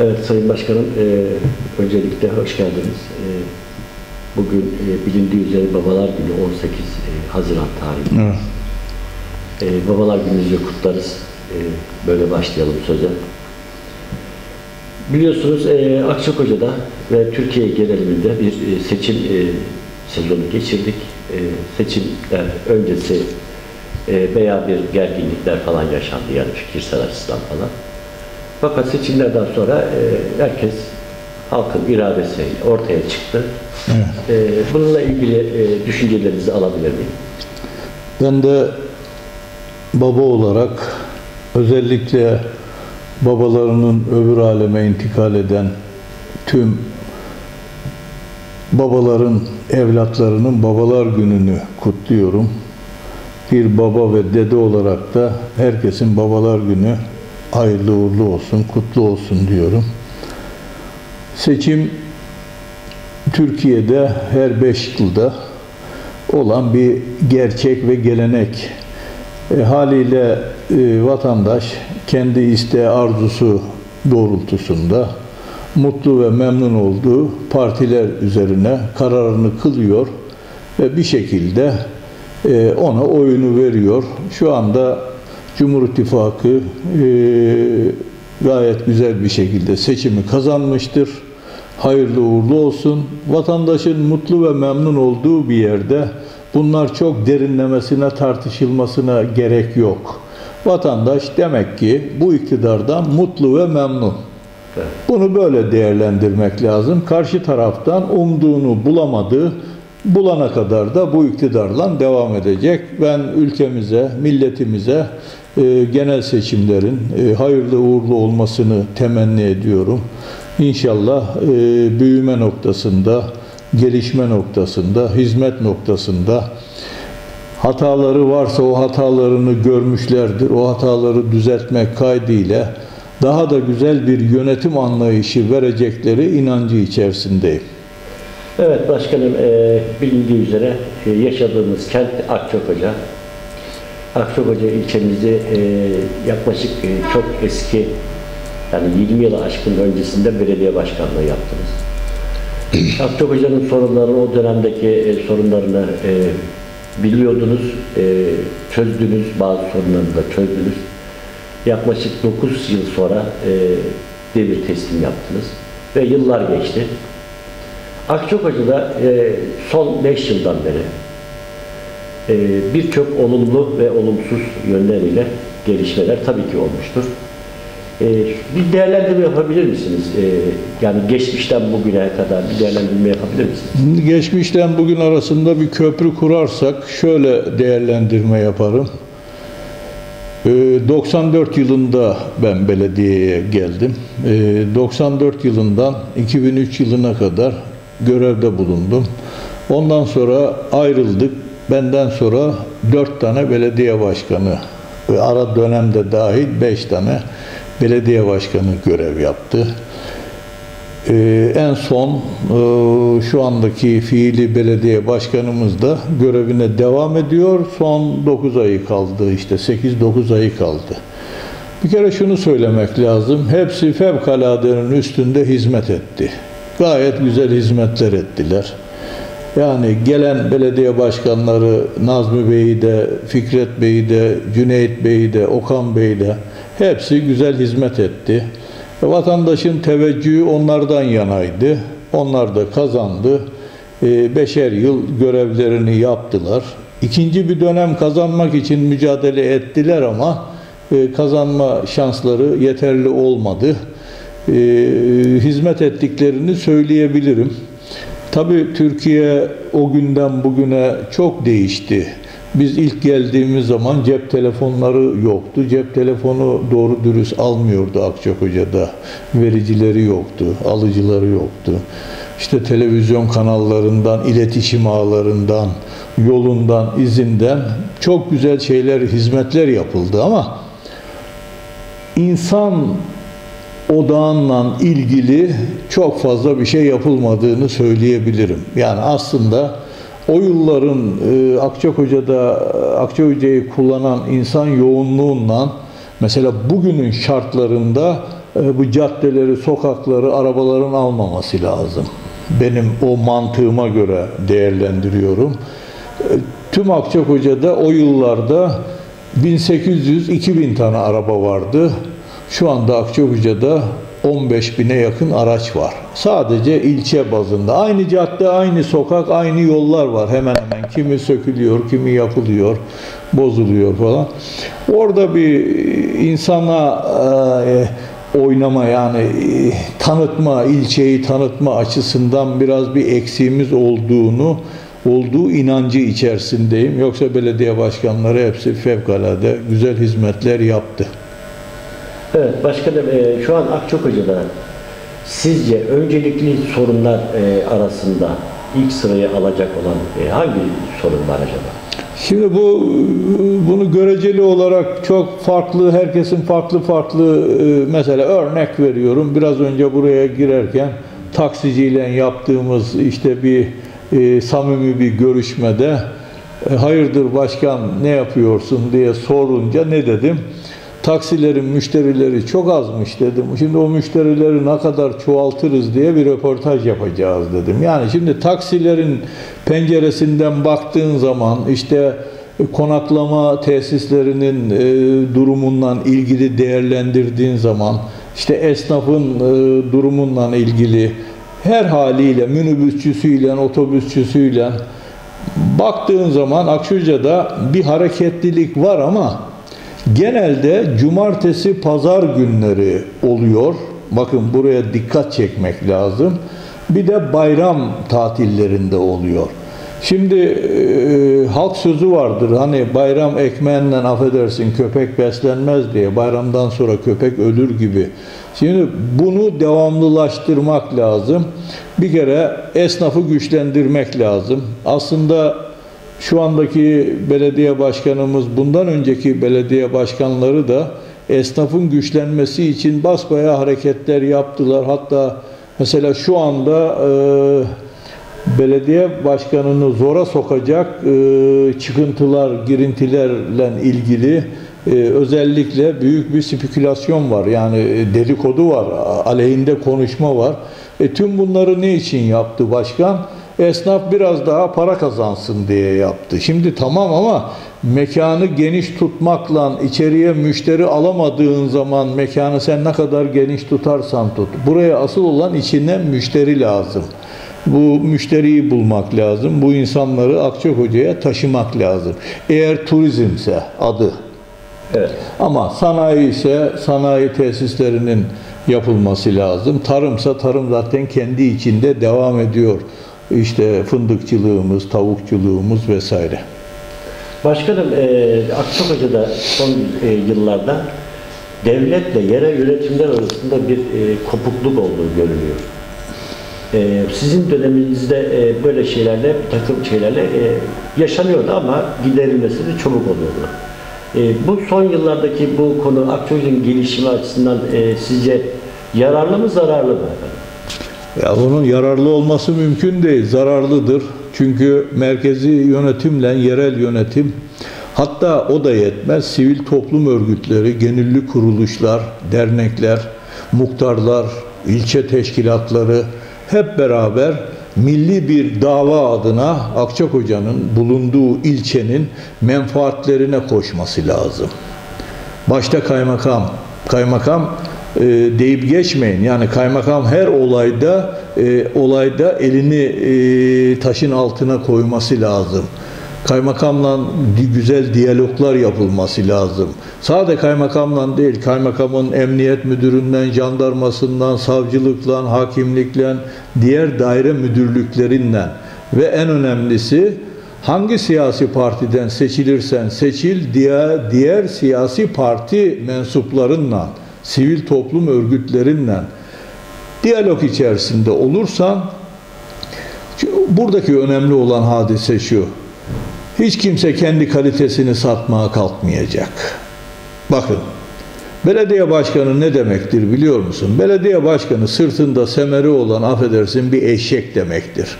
Evet Sayın Başkanım, e, öncelikle hoş geldiniz. E, bugün e, bilindiği üzere Babalar Günü 18 e, Haziran tarihi. Evet. E, Babalar Günü'nüzü kutlarız. E, böyle başlayalım söze. Biliyorsunuz e, Akçakoca'da ve Türkiye genelinde bir e, seçim e, sezonu geçirdik. E, seçimler öncesi e, veya bir gerginlikler falan yaşandı yani fikirsel açıdan falan. Fakat seçimlerden sonra e, herkes halkın iradesi ortaya çıktı. Evet. E, bununla ilgili e, düşüncelerinizi alabilir miyim? Ben de baba olarak özellikle babalarının öbür aleme intikal eden tüm babaların evlatlarının babalar gününü kutluyorum. Bir baba ve dede olarak da herkesin babalar günü hayırlı uğurlu olsun, kutlu olsun diyorum. Seçim Türkiye'de her beş yılda olan bir gerçek ve gelenek. E, haliyle e, vatandaş kendi isteği arzusu doğrultusunda mutlu ve memnun olduğu partiler üzerine kararını kılıyor ve bir şekilde e, ona oyunu veriyor. Şu anda Cumhur İttifakı e, gayet güzel bir şekilde seçimi kazanmıştır. Hayırlı uğurlu olsun. Vatandaşın mutlu ve memnun olduğu bir yerde bunlar çok derinlemesine tartışılmasına gerek yok. Vatandaş demek ki bu iktidardan mutlu ve memnun. Bunu böyle değerlendirmek lazım. Karşı taraftan umduğunu bulamadı. Bulana kadar da bu iktidarla devam edecek. Ben ülkemize, milletimize e, genel seçimlerin e, hayırlı uğurlu olmasını temenni ediyorum. İnşallah e, büyüme noktasında, gelişme noktasında, hizmet noktasında hataları varsa o hatalarını görmüşlerdir. O hataları düzeltmek kaydıyla daha da güzel bir yönetim anlayışı verecekleri inancı içerisindeyim. Evet başkanım e, bilindiği üzere e, yaşadığımız kent Akçakoca. Akçakoca ilçemizi e, yaklaşık e, çok eski yani 20 yılı aşkın öncesinde belediye başkanlığı yaptınız. Akçakoca'nın sorunlarını o dönemdeki e, sorunlarını e, biliyordunuz, e, çözdünüz, bazı sorunlarını da çözdünüz. Yaklaşık 9 yıl sonra e, devir teslim yaptınız ve yıllar geçti. Akçakoca'da e, son 5 yıldan beri e, birçok olumlu ve olumsuz yönleriyle gelişmeler tabii ki olmuştur. E, bir değerlendirme yapabilir misiniz? E, yani geçmişten bugüne kadar bir değerlendirme yapabilir misiniz? Geçmişten bugün arasında bir köprü kurarsak şöyle değerlendirme yaparım. Ee, 94 yılında ben belediyeye geldim. Ee, 94 yılından 2003 yılına kadar görevde bulundum. Ondan sonra ayrıldık. Benden sonra 4 tane belediye başkanı ve ara dönemde dahil 5 tane belediye başkanı görev yaptı. Ee, en son e, şu andaki fiili belediye başkanımız da görevine devam ediyor. Son 9 ayı kaldı işte 8-9 ayı kaldı. Bir kere şunu söylemek lazım. Hepsi fevkaladenin üstünde hizmet etti. Gayet güzel hizmetler ettiler. Yani gelen belediye başkanları Nazmi Bey'i de, Fikret Bey'i de, Cüneyt Bey'i de, Okan Bey'i de hepsi güzel hizmet etti. E, Vatandaşın teveccühü onlardan yanaydı. Onlar da kazandı. E, beşer yıl görevlerini yaptılar. İkinci bir dönem kazanmak için mücadele ettiler ama e, kazanma şansları yeterli olmadı. Hizmet ettiklerini söyleyebilirim. Tabii Türkiye o günden bugüne çok değişti. Biz ilk geldiğimiz zaman cep telefonları yoktu. Cep telefonu doğru dürüst almıyordu Akçakoca'da. Vericileri yoktu, alıcıları yoktu. İşte televizyon kanallarından, iletişim ağlarından, yolundan, izinden çok güzel şeyler, hizmetler yapıldı ama insan odağınla ilgili çok fazla bir şey yapılmadığını söyleyebilirim. Yani aslında o yılların e, Akçakoca'da Akçakoca'yı kullanan insan yoğunluğundan mesela bugünün şartlarında e, bu caddeleri, sokakları arabaların almaması lazım. Benim o mantığıma göre değerlendiriyorum. E, Tüm Akçakoca'da o yıllarda 1800-2000 tane araba vardı. Şu anda Akçakoca'da 15 bine yakın araç var. Sadece ilçe bazında. Aynı cadde, aynı sokak, aynı yollar var hemen hemen. Kimi sökülüyor, kimi yapılıyor, bozuluyor falan. Orada bir insana e, oynama yani e, tanıtma, ilçeyi tanıtma açısından biraz bir eksiğimiz olduğunu olduğu inancı içerisindeyim. Yoksa belediye başkanları hepsi fevkalade güzel hizmetler yaptı. Evet başkanım e, şu an Akçakoca'da sizce öncelikli sorunlar e, arasında ilk sırayı alacak olan e, hangi sorun var acaba? Şimdi bu bunu göreceli olarak çok farklı herkesin farklı farklı e, mesela örnek veriyorum. Biraz önce buraya girerken taksiciyle yaptığımız işte bir e, samimi bir görüşmede e, hayırdır başkan ne yapıyorsun diye sorunca ne dedim? Taksilerin müşterileri çok azmış dedim. Şimdi o müşterileri ne kadar çoğaltırız diye bir röportaj yapacağız dedim. Yani şimdi taksilerin penceresinden baktığın zaman işte konaklama tesislerinin e, durumundan ilgili değerlendirdiğin zaman işte esnafın e, durumundan ilgili her haliyle minibüsçüsüyle, otobüsçüsüyle baktığın zaman Akçurca'da bir hareketlilik var ama genelde cumartesi pazar günleri oluyor. Bakın buraya dikkat çekmek lazım. Bir de bayram tatillerinde oluyor. Şimdi e, halk sözü vardır hani bayram ekmeğinden affedersin köpek beslenmez diye bayramdan sonra köpek ölür gibi. Şimdi bunu devamlılaştırmak lazım. Bir kere esnafı güçlendirmek lazım. Aslında şu andaki belediye başkanımız bundan önceki belediye başkanları da esnafın güçlenmesi için basbaya hareketler yaptılar. Hatta mesela şu anda e, belediye başkanını zora sokacak e, çıkıntılar, girintilerle ilgili e, özellikle büyük bir spekülasyon var. Yani e, dedikodu var, aleyhinde konuşma var. E, tüm bunları ne için yaptı başkan? Esnaf biraz daha para kazansın diye yaptı. Şimdi tamam ama mekanı geniş tutmakla içeriye müşteri alamadığın zaman mekanı sen ne kadar geniş tutarsan tut. Buraya asıl olan içine müşteri lazım. Bu müşteriyi bulmak lazım. Bu insanları Akçakoca'ya taşımak lazım. Eğer turizmse adı. Evet. Ama sanayi ise sanayi tesislerinin yapılması lazım. Tarımsa tarım zaten kendi içinde devam ediyor. İşte fındıkçılığımız, tavukçuluğumuz vesaire. Başkanım e, Akçakoca'da son e, yıllarda devletle yerel yönetimler arasında bir e, kopukluk olduğu görülüyor. E, sizin döneminizde e, böyle şeylerle, bir takım şeylerle e, yaşanıyordu ama giderilmesi de çabuk oluyordu. E, bu son yıllardaki bu konu Akçakoca'nın gelişimi açısından e, sizce yararlı mı zararlı mı efendim? Ya bunun yararlı olması mümkün değil, zararlıdır. Çünkü merkezi yönetimle yerel yönetim hatta o da yetmez. Sivil toplum örgütleri, gönüllü kuruluşlar, dernekler, muhtarlar, ilçe teşkilatları hep beraber milli bir dava adına Akçakoca'nın bulunduğu ilçenin menfaatlerine koşması lazım. Başta kaymakam, kaymakam e, deyip geçmeyin. Yani kaymakam her olayda e, olayda elini e, taşın altına koyması lazım. Kaymakamla güzel diyaloglar yapılması lazım. Sadece kaymakamla değil, kaymakamın emniyet müdüründen, jandarmasından, savcılıkla, hakimlikle, diğer daire müdürlüklerinden ve en önemlisi hangi siyasi partiden seçilirsen seçil diğer, diğer siyasi parti mensuplarınla, sivil toplum örgütlerinden diyalog içerisinde olursan buradaki önemli olan hadise şu. Hiç kimse kendi kalitesini satmaya kalkmayacak. Bakın, belediye başkanı ne demektir biliyor musun? Belediye başkanı sırtında semeri olan affedersin bir eşek demektir.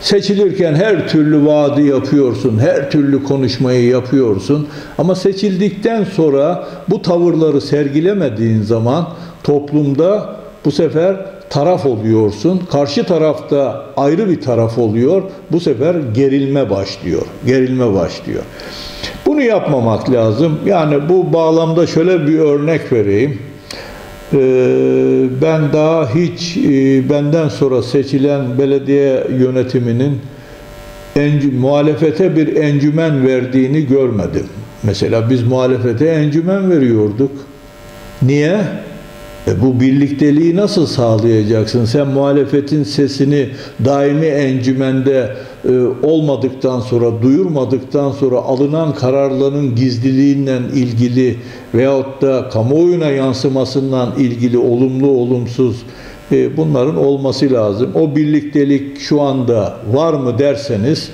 Seçilirken her türlü vaadi yapıyorsun, her türlü konuşmayı yapıyorsun ama seçildikten sonra bu tavırları sergilemediğin zaman toplumda bu sefer taraf oluyorsun. Karşı tarafta ayrı bir taraf oluyor. Bu sefer gerilme başlıyor. Gerilme başlıyor. Bunu yapmamak lazım. Yani bu bağlamda şöyle bir örnek vereyim. Ee, ben daha hiç e, benden sonra seçilen belediye yönetiminin encü, muhalefete bir encümen verdiğini görmedim. Mesela biz muhalefete encümen veriyorduk. Niye? E bu birlikteliği nasıl sağlayacaksın? Sen muhalefetin sesini daimi encümende e, olmadıktan sonra, duyurmadıktan sonra alınan kararların gizliliğinden ilgili veyahut da kamuoyuna yansımasından ilgili olumlu olumsuz e, bunların olması lazım. O birliktelik şu anda var mı derseniz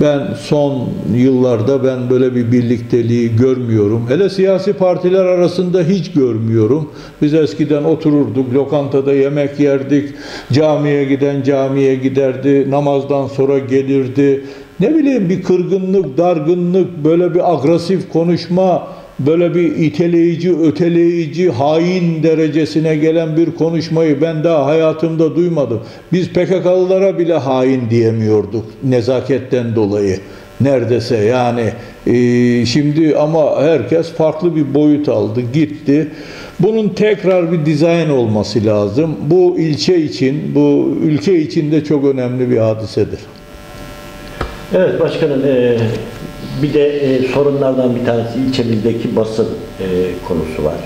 ben son yıllarda ben böyle bir birlikteliği görmüyorum. Hele siyasi partiler arasında hiç görmüyorum. Biz eskiden otururduk, lokantada yemek yerdik, camiye giden camiye giderdi, namazdan sonra gelirdi. Ne bileyim bir kırgınlık, dargınlık, böyle bir agresif konuşma, böyle bir iteleyici, öteleyici, hain derecesine gelen bir konuşmayı ben daha hayatımda duymadım. Biz PKK'lılara bile hain diyemiyorduk nezaketten dolayı. Neredeyse yani e, şimdi ama herkes farklı bir boyut aldı, gitti. Bunun tekrar bir dizayn olması lazım. Bu ilçe için, bu ülke için de çok önemli bir hadisedir. Evet başkanım e, bir de e, sorunlardan bir tanesi ilçemizdeki basın e, konusu var.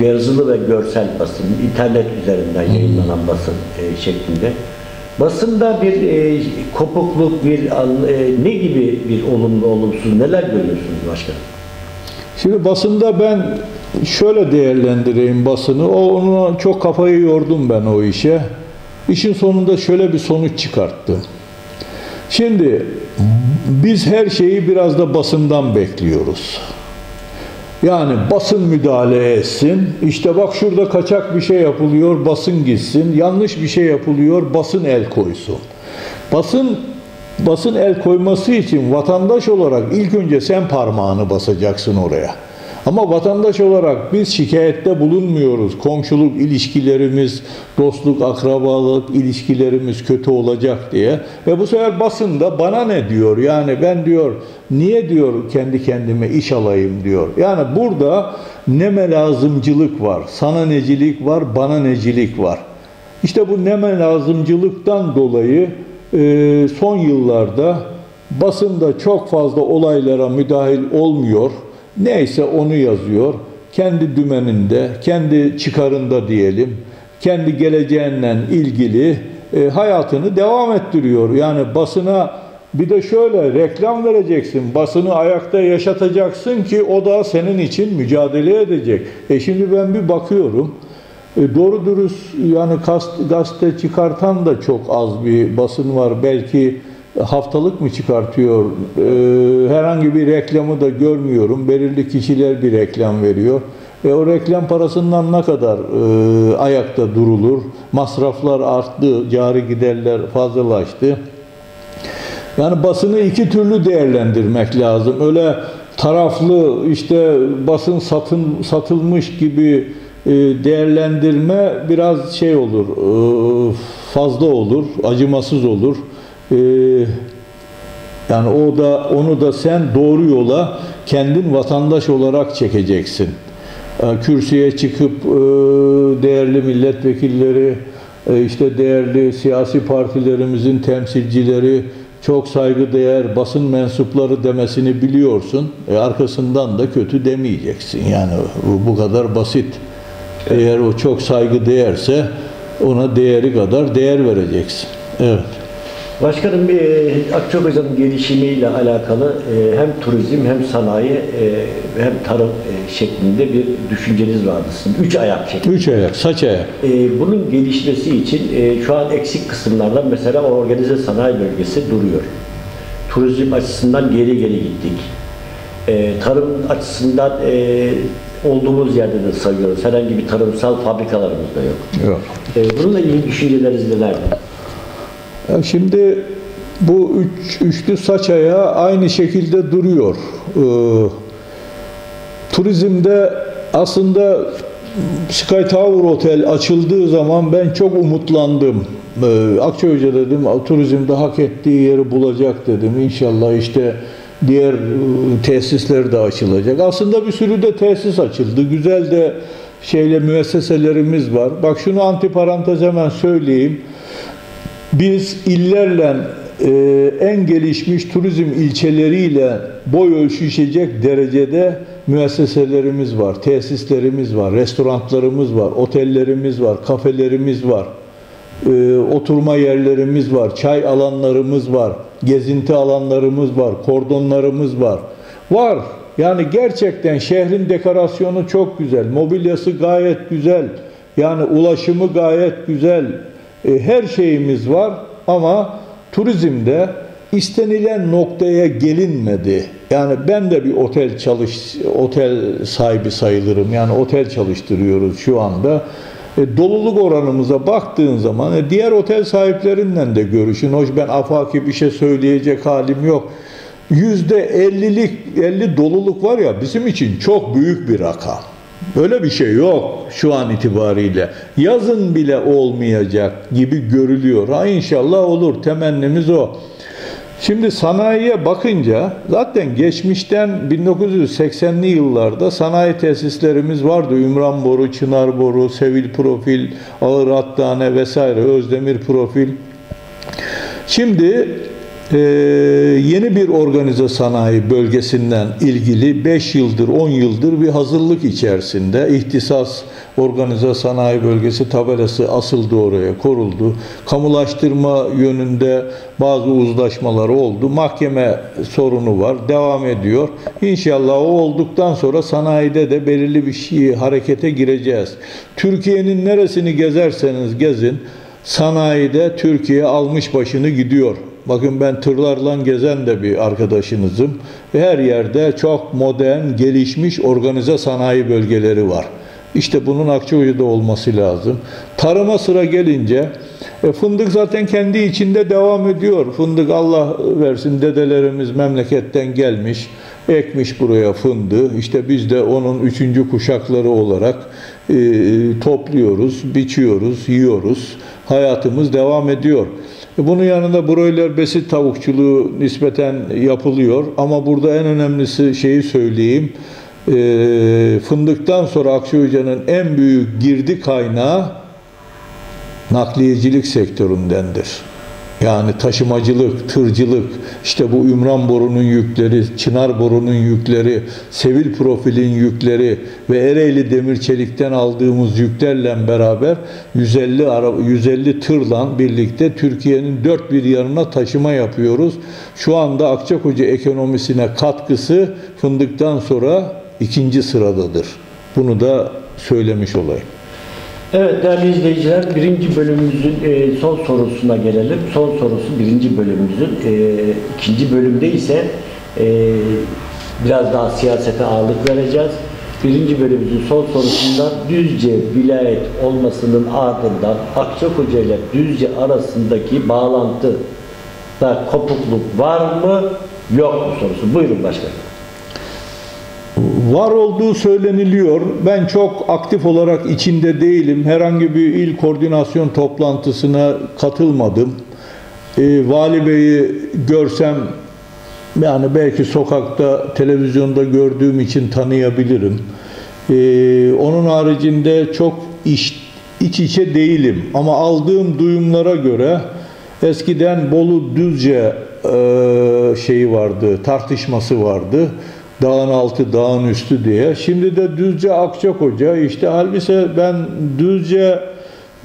Yazılı ve görsel basın, internet üzerinden yayınlanan basın e, şeklinde. Basında bir e, kopukluk, bir e, ne gibi bir olumlu olumsuz neler görüyorsunuz başkanım? Şimdi basında ben şöyle değerlendireyim basını. O onu çok kafayı yordum ben o işe. İşin sonunda şöyle bir sonuç çıkarttım. Şimdi biz her şeyi biraz da basından bekliyoruz. Yani basın müdahale etsin. İşte bak şurada kaçak bir şey yapılıyor, basın gitsin. Yanlış bir şey yapılıyor, basın el koysun. Basın basın el koyması için vatandaş olarak ilk önce sen parmağını basacaksın oraya. Ama vatandaş olarak biz şikayette bulunmuyoruz. Komşuluk ilişkilerimiz, dostluk, akrabalık ilişkilerimiz kötü olacak diye. Ve bu sefer basın da bana ne diyor? Yani ben diyor niye diyor kendi kendime iş alayım diyor. Yani burada neme lazımcılık var, sana necilik var, bana necilik var. İşte bu neme lazımcılıktan dolayı e, son yıllarda basında çok fazla olaylara müdahil olmuyor. Neyse onu yazıyor. Kendi dümeninde, kendi çıkarında diyelim, kendi geleceğinden ilgili e, hayatını devam ettiriyor. Yani basına bir de şöyle reklam vereceksin, basını ayakta yaşatacaksın ki o da senin için mücadele edecek. E şimdi ben bir bakıyorum, e, doğru dürüst yani kast- gazete çıkartan da çok az bir basın var. Belki haftalık mı çıkartıyor? E, herhangi bir reklamı da görmüyorum. Belirli kişiler bir reklam veriyor. E, o reklam parasından ne kadar e, ayakta durulur? Masraflar arttı, cari giderler fazlalaştı. Yani basını iki türlü değerlendirmek lazım. Öyle taraflı işte basın satın satılmış gibi e, değerlendirme biraz şey olur, e, fazla olur, acımasız olur. E, yani o da onu da sen doğru yola kendin vatandaş olarak çekeceksin. E, Kürsüye çıkıp e, değerli milletvekilleri, e, işte değerli siyasi partilerimizin temsilcileri çok saygıdeğer basın mensupları demesini biliyorsun. E, arkasından da kötü demeyeceksin. Yani bu, bu kadar basit. Eğer o çok saygıdeğerse ona değeri kadar değer vereceksin. Evet. Başkanım e, Akçakoca'nın gelişimiyle alakalı e, hem turizm hem sanayi e, hem tarım e, şeklinde bir düşünceniz vardı sizin. Üç ayak şeklinde. Üç ayak, saç ayak. E, bunun gelişmesi için e, şu an eksik kısımlardan mesela organize sanayi bölgesi duruyor. Turizm açısından geri geri gittik. E, tarım açısından e, olduğumuz yerde de sayıyoruz. Herhangi bir tarımsal fabrikalarımız da yok. Yok. E, bununla ilgili düşünceleriniz nelerdir? Şimdi bu üç, üçlü saç ayağı aynı şekilde duruyor. Ee, turizmde aslında Sky Tower Otel açıldığı zaman ben çok umutlandım. Ee, Akçahoca dedim turizmde hak ettiği yeri bulacak dedim. İnşallah işte diğer e, tesisler de açılacak. Aslında bir sürü de tesis açıldı. Güzel de şeyle müesseselerimiz var. Bak şunu antiparantez hemen söyleyeyim. Biz illerle e, en gelişmiş turizm ilçeleriyle boy ölçüşecek derecede müesseselerimiz var, tesislerimiz var, restoranlarımız var, otellerimiz var, kafelerimiz var, e, oturma yerlerimiz var, çay alanlarımız var, gezinti alanlarımız var, kordonlarımız var. Var. Yani gerçekten şehrin dekorasyonu çok güzel, mobilyası gayet güzel, yani ulaşımı gayet güzel, e, her şeyimiz var ama turizmde istenilen noktaya gelinmedi. Yani ben de bir otel çalış otel sahibi sayılırım. Yani otel çalıştırıyoruz şu anda. E, doluluk oranımıza baktığın zaman e, diğer otel sahiplerinden de görüşün. Hoş ben afaki bir şey söyleyecek halim yok. Yüzde 50'lik 50 doluluk var ya bizim için çok büyük bir rakam. Böyle bir şey yok şu an itibariyle. Yazın bile olmayacak gibi görülüyor. Ha inşallah olur. Temennimiz o. Şimdi sanayiye bakınca zaten geçmişten 1980'li yıllarda sanayi tesislerimiz vardı. Ümran boru, çınar boru, sevil profil, ağır hattane vesaire, özdemir profil. Şimdi ee, yeni bir organize sanayi bölgesinden ilgili 5 yıldır 10 yıldır bir hazırlık içerisinde ihtisas organize sanayi bölgesi tabelası asıldı oraya koruldu. Kamulaştırma yönünde bazı uzlaşmalar oldu. Mahkeme sorunu var. Devam ediyor. İnşallah o olduktan sonra sanayide de belirli bir şey harekete gireceğiz. Türkiye'nin neresini gezerseniz gezin sanayide Türkiye almış başını gidiyor. Bakın ben tırlarla gezen de bir arkadaşınızım. Her yerde çok modern, gelişmiş organize sanayi bölgeleri var. İşte bunun Akçakoya'da olması lazım. Tarıma sıra gelince e, fındık zaten kendi içinde devam ediyor. Fındık Allah versin dedelerimiz memleketten gelmiş, ekmiş buraya fındığı. İşte biz de onun üçüncü kuşakları olarak e, topluyoruz, biçiyoruz, yiyoruz. Hayatımız devam ediyor. E, bunun yanında broiler besit tavukçuluğu nispeten yapılıyor. Ama burada en önemlisi şeyi söyleyeyim. E, fındıktan sonra Akçayhoca'nın en büyük girdi kaynağı nakliyecilik sektöründendir. Yani taşımacılık, tırcılık, işte bu Ümran borunun yükleri, Çınar borunun yükleri, Sevil profilin yükleri ve Ereğli demir çelikten aldığımız yüklerle beraber 150 araba, 150 tırla birlikte Türkiye'nin dört bir yanına taşıma yapıyoruz. Şu anda Akçakoca ekonomisine katkısı fındıktan sonra ikinci sıradadır. Bunu da söylemiş olayım. Evet değerli izleyiciler birinci bölümümüzün e, son sorusuna gelelim. Son sorusu birinci bölümümüzün. E, ikinci bölümde ise e, biraz daha siyasete ağırlık vereceğiz. Birinci bölümümüzün son sorusunda Düzce vilayet olmasının ardından Akçakoca ile Düzce arasındaki bağlantı da kopukluk var mı yok mu sorusu. Buyurun başkanım. Var olduğu söyleniliyor. Ben çok aktif olarak içinde değilim. Herhangi bir il koordinasyon toplantısına katılmadım. E, Vali Bey'i görsem yani belki sokakta, televizyonda gördüğüm için tanıyabilirim. E, onun haricinde çok iş, iç içe değilim. Ama aldığım duyumlara göre eskiden Bolu Düzce e, şeyi vardı, tartışması vardı dağın altı, dağın üstü diye. Şimdi de Düzce Akçakoca işte halbuki ben Düzce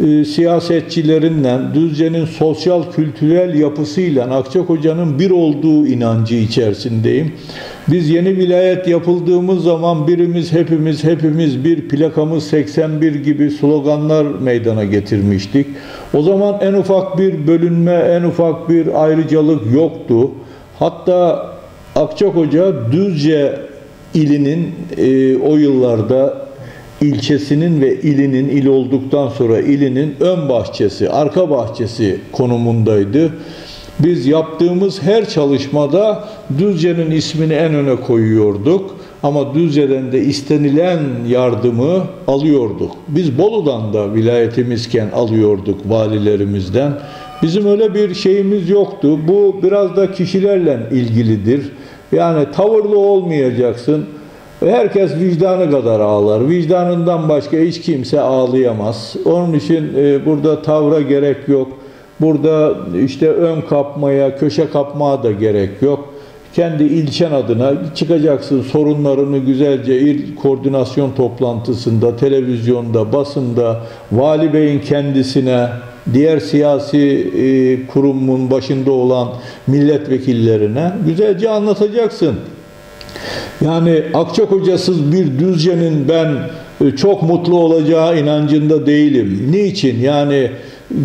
e, siyasetçilerinden, Düzce'nin sosyal kültürel yapısıyla Akçakoca'nın bir olduğu inancı içerisindeyim. Biz yeni vilayet yapıldığımız zaman birimiz hepimiz hepimiz bir plakamız 81 gibi sloganlar meydana getirmiştik. O zaman en ufak bir bölünme, en ufak bir ayrıcalık yoktu. Hatta Akçakoca Düzce ilinin e, o yıllarda ilçesinin ve ilinin il olduktan sonra ilinin ön bahçesi, arka bahçesi konumundaydı. Biz yaptığımız her çalışmada Düzce'nin ismini en öne koyuyorduk. ama Düzce'den de istenilen yardımı alıyorduk. Biz Bolu'dan da vilayetimizken alıyorduk valilerimizden. Bizim öyle bir şeyimiz yoktu. Bu biraz da kişilerle ilgilidir. Yani tavırlı olmayacaksın. Herkes vicdanı kadar ağlar. Vicdanından başka hiç kimse ağlayamaz. Onun için e, burada tavra gerek yok. Burada işte ön kapmaya, köşe kapmaya da gerek yok. Kendi ilçen adına çıkacaksın sorunlarını güzelce il koordinasyon toplantısında, televizyonda, basında, vali beyin kendisine, diğer siyasi e, kurumun başında olan milletvekillerine güzelce anlatacaksın. Yani Akçakocasız bir Düzce'nin ben e, çok mutlu olacağı inancında değilim. Niçin? Yani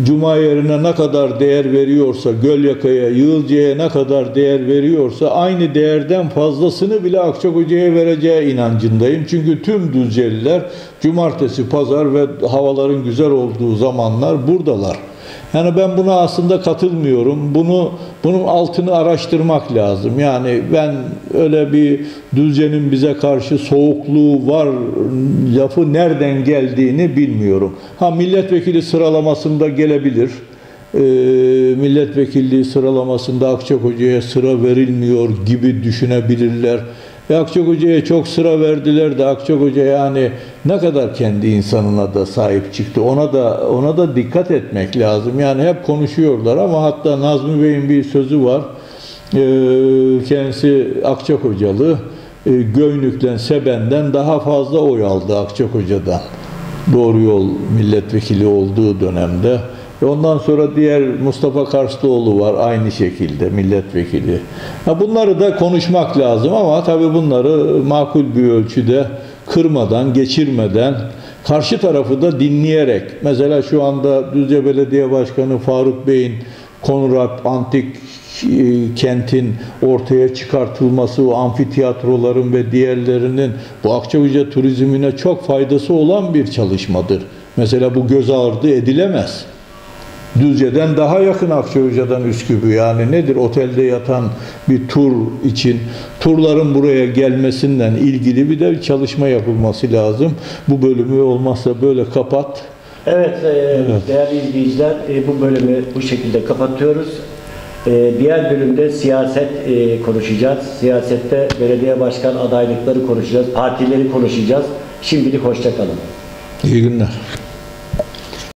Cuma yerine ne kadar değer veriyorsa, Gölyaka'ya, Yığılca'ya ne kadar değer veriyorsa aynı değerden fazlasını bile Akçakoca'ya vereceği inancındayım. Çünkü tüm Düzceliler cumartesi, pazar ve havaların güzel olduğu zamanlar buradalar. Yani ben buna aslında katılmıyorum. Bunu bunun altını araştırmak lazım. Yani ben öyle bir Düzce'nin bize karşı soğukluğu var lafı nereden geldiğini bilmiyorum. Ha milletvekili sıralamasında gelebilir. Ee, milletvekilliği sıralamasında Akçakoca'ya sıra verilmiyor gibi düşünebilirler. E Akçakoca'ya çok sıra verdiler de Akçakoca yani ne kadar kendi insanına da sahip çıktı. Ona da ona da dikkat etmek lazım. Yani hep konuşuyorlar ama hatta Nazmi Bey'in bir sözü var. Ee, kendisi Akçakocalı. E, Göynük'ten, Seben'den daha fazla oy aldı Akçakoca'dan. Doğru yol milletvekili olduğu dönemde. E Ondan sonra diğer Mustafa Karslıoğlu var aynı şekilde milletvekili. Bunları da konuşmak lazım ama tabii bunları makul bir ölçüde kırmadan, geçirmeden, karşı tarafı da dinleyerek. Mesela şu anda Düzce Belediye Başkanı Faruk Bey'in Konrad Antik e, kentin ortaya çıkartılması, o amfiteyatroların ve diğerlerinin bu Akçakoca turizmine çok faydası olan bir çalışmadır. Mesela bu göz ardı edilemez. Düzce'den daha yakın Akçakocadan Üsküp'ü yani nedir otelde yatan bir tur için turların buraya gelmesinden ilgili bir de bir çalışma yapılması lazım. Bu bölümü olmazsa böyle kapat. Evet, e, değerli izleyiciler e, bu bölümü bu şekilde kapatıyoruz. E, diğer bölümde siyaset e, konuşacağız. Siyasette belediye başkan adaylıkları konuşacağız, partileri konuşacağız. Şimdilik hoşçakalın. İyi günler.